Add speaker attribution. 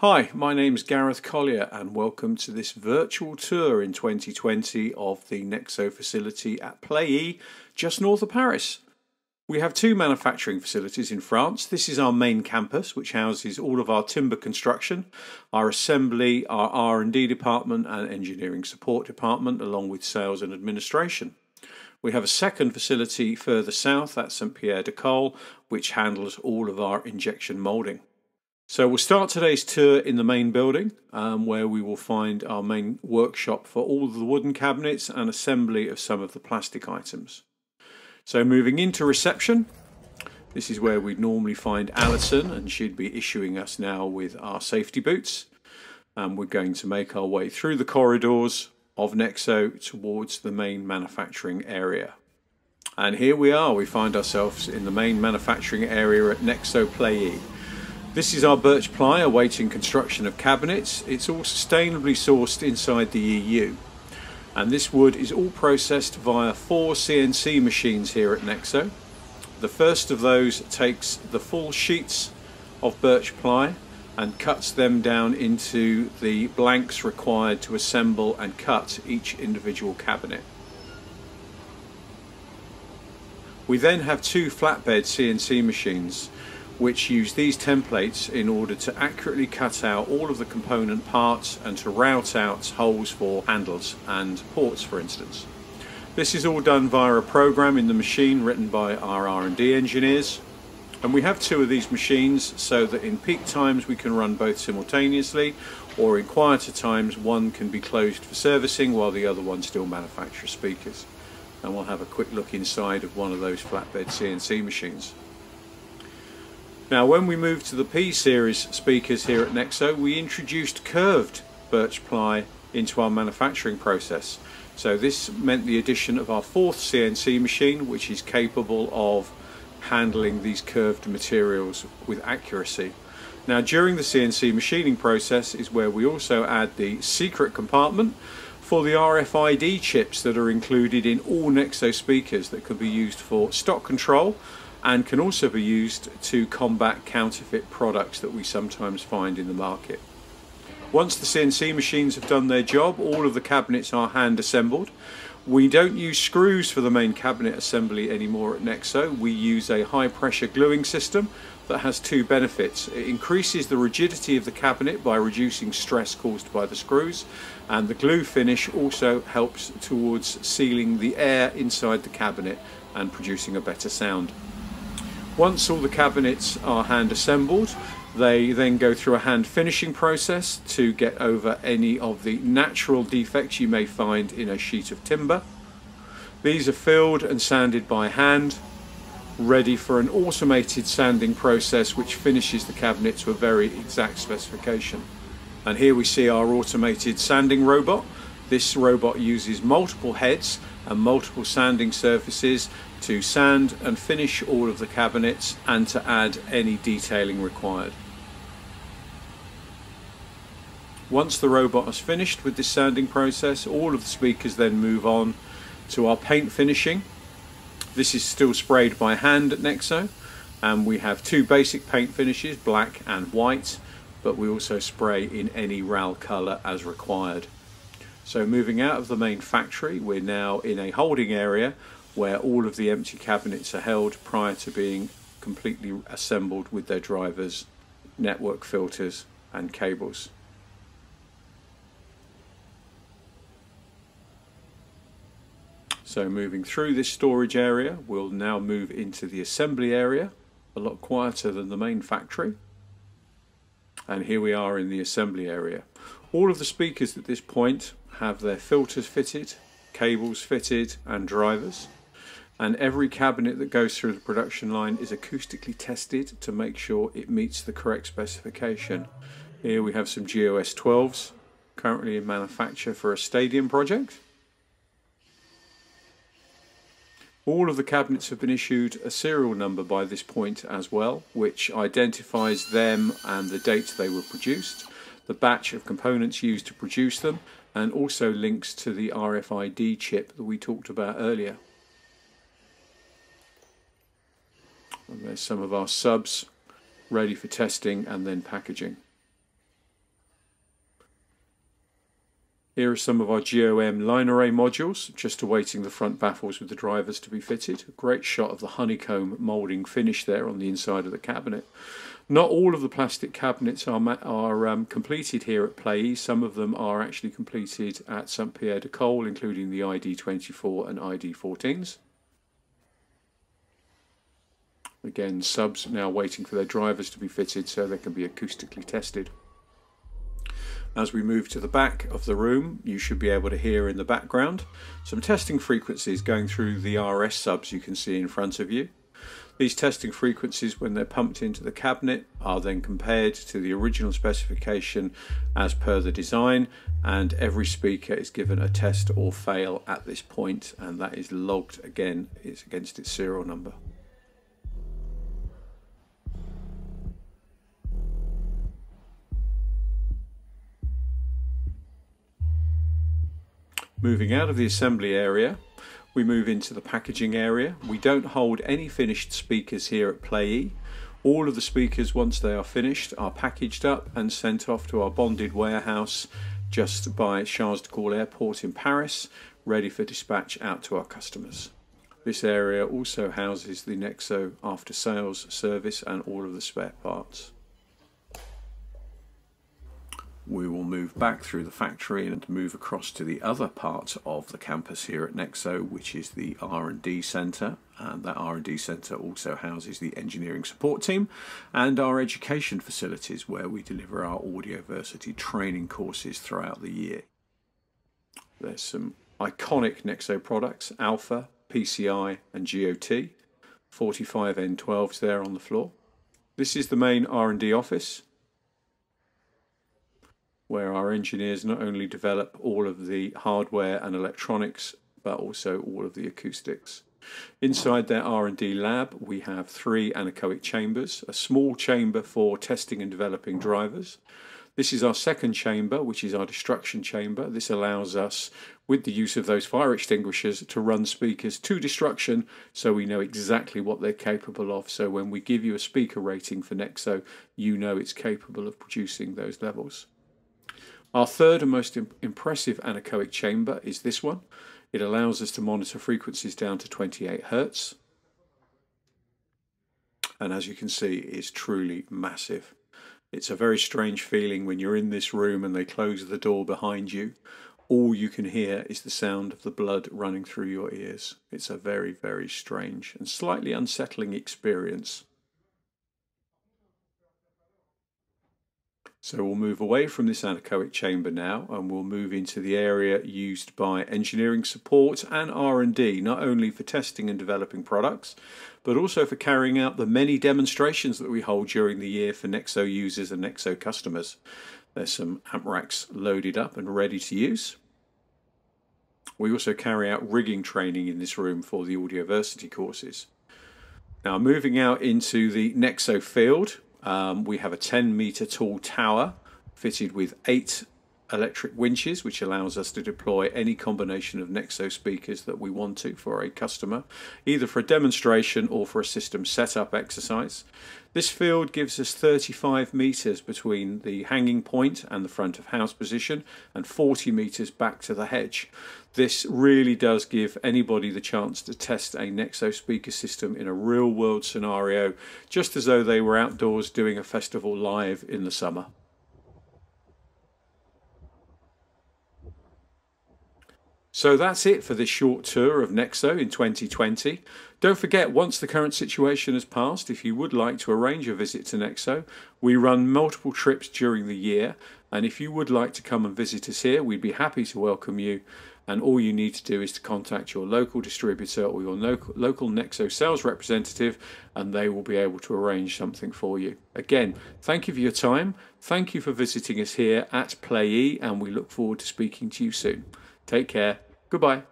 Speaker 1: Hi, my name is Gareth Collier, and welcome to this virtual tour in 2020 of the Nexo facility at Plailly just north of Paris. We have two manufacturing facilities in France. This is our main campus, which houses all of our timber construction, our assembly, our R&D department and engineering support department, along with sales and administration. We have a second facility further south at St Pierre de Cole, which handles all of our injection moulding. So we'll start today's tour in the main building, um, where we will find our main workshop for all the wooden cabinets and assembly of some of the plastic items. So moving into reception, this is where we'd normally find Alison, and she'd be issuing us now with our safety boots. And we're going to make our way through the corridors of Nexo towards the main manufacturing area. And here we are, we find ourselves in the main manufacturing area at Nexo Plailly this is our birch ply awaiting construction of cabinets. It's all sustainably sourced inside the EU. And this wood is all processed via four CNC machines here at Nexo. The first of those takes the full sheets of birch ply and cuts them down into the blanks required to assemble and cut each individual cabinet. We then have two flatbed CNC machines which use these templates in order to accurately cut out all of the component parts and to route out holes for handles and ports for instance. This is all done via a program in the machine written by our R&D engineers and we have two of these machines so that in peak times we can run both simultaneously or in quieter times one can be closed for servicing while the other one still manufactures speakers and we'll have a quick look inside of one of those flatbed CNC machines. Now when we moved to the P-series speakers here at Nexo we introduced curved birch ply into our manufacturing process. So this meant the addition of our fourth CNC machine which is capable of handling these curved materials with accuracy. Now during the CNC machining process is where we also add the secret compartment for the RFID chips that are included in all Nexo speakers that can be used for stock control and can also be used to combat counterfeit products that we sometimes find in the market. Once the CNC machines have done their job, all of the cabinets are hand assembled. We don't use screws for the main cabinet assembly anymore at Nexo. We use a high pressure gluing system that has two benefits. It increases the rigidity of the cabinet by reducing stress caused by the screws and the glue finish also helps towards sealing the air inside the cabinet and producing a better sound. Once all the cabinets are hand assembled, they then go through a hand finishing process to get over any of the natural defects you may find in a sheet of timber. These are filled and sanded by hand, ready for an automated sanding process which finishes the cabinet to a very exact specification. And here we see our automated sanding robot. This robot uses multiple heads and multiple sanding surfaces to sand and finish all of the cabinets and to add any detailing required. Once the robot has finished with this sanding process, all of the speakers then move on to our paint finishing. This is still sprayed by hand at Nexo and we have two basic paint finishes, black and white, but we also spray in any RAL colour as required. So moving out of the main factory, we're now in a holding area where all of the empty cabinets are held prior to being completely assembled with their drivers, network filters and cables. So moving through this storage area, we'll now move into the assembly area, a lot quieter than the main factory. And here we are in the assembly area. All of the speakers at this point have their filters fitted, cables fitted and drivers and every cabinet that goes through the production line is acoustically tested to make sure it meets the correct specification. Here we have some GEO S12s currently in manufacture for a stadium project. All of the cabinets have been issued a serial number by this point as well, which identifies them and the date they were produced, the batch of components used to produce them and also links to the RFID chip that we talked about earlier. And there's some of our subs ready for testing and then packaging. Here are some of our GEO M line array modules, just awaiting the front baffles with the drivers to be fitted. A great shot of the honeycomb moulding finish there on the inside of the cabinet. Not all of the plastic cabinets are, are um, completed here at Plailly. Some of them are actually completed at St Pierre de Cole, including the ID24 and ID14s. Again, subs now waiting for their drivers to be fitted so they can be acoustically tested. As we move to the back of the room, you should be able to hear in the background some testing frequencies going through the RS subs you can see in front of you. These testing frequencies, when they're pumped into the cabinet, are then compared to the original specification as per the design, and every speaker is given a test or fail at this point, and that is logged again it's against its serial number. Moving out of the assembly area, we move into the packaging area. We don't hold any finished speakers here at Plailly. All of the speakers, once they are finished, are packaged up and sent off to our bonded warehouse just by Charles de Gaulle Airport in Paris, ready for dispatch out to our customers. This area also houses the Nexo after sales service and all of the spare parts we will move back through the factory and move across to the other part of the campus here at Nexo, which is the R&D centre. And that R&D centre also houses the engineering support team and our education facilities where we deliver our Audioversity training courses throughout the year. There's some iconic Nexo products, Alpha, PCI and GEO T. 45 N12s there on the floor. This is the main R&D office where our engineers not only develop all of the hardware and electronics, but also all of the acoustics. Inside their R&D lab, we have three anechoic chambers, a small chamber for testing and developing drivers. This is our second chamber, which is our destruction chamber. This allows us, with the use of those fire extinguishers, to run speakers to destruction so we know exactly what they're capable of. So when we give you a speaker rating for Nexo, you know it's capable of producing those levels. Our third and most impressive anechoic chamber is this one. It allows us to monitor frequencies down to 28 Hertz. And as you can see, it's truly massive. It's a very strange feeling when you're in this room and they close the door behind you. All you can hear is the sound of the blood running through your ears. It's a very, very strange and slightly unsettling experience. So we'll move away from this anechoic chamber now and we'll move into the area used by engineering support and R&D, not only for testing and developing products, but also for carrying out the many demonstrations that we hold during the year for Nexo users and Nexo customers. There's some amp racks loaded up and ready to use. We also carry out rigging training in this room for the Audioversity courses. Now moving out into the Nexo field, um, we have a 10 meter tall tower fitted with eight electric winches, which allows us to deploy any combination of Nexo speakers that we want to for a customer, either for a demonstration or for a system setup exercise. This field gives us 35 meters between the hanging point and the front of house position and 40 meters back to the hedge. This really does give anybody the chance to test a Nexo speaker system in a real world scenario, just as though they were outdoors doing a festival live in the summer. So that's it for this short tour of Nexo in 2020. Don't forget, once the current situation has passed, if you would like to arrange a visit to Nexo, we run multiple trips during the year. And if you would like to come and visit us here, we'd be happy to welcome you. And all you need to do is to contact your local distributor or your local Nexo sales representative, and they will be able to arrange something for you. Again, thank you for your time. Thank you for visiting us here at Plailly, and we look forward to speaking to you soon. Take care. Goodbye.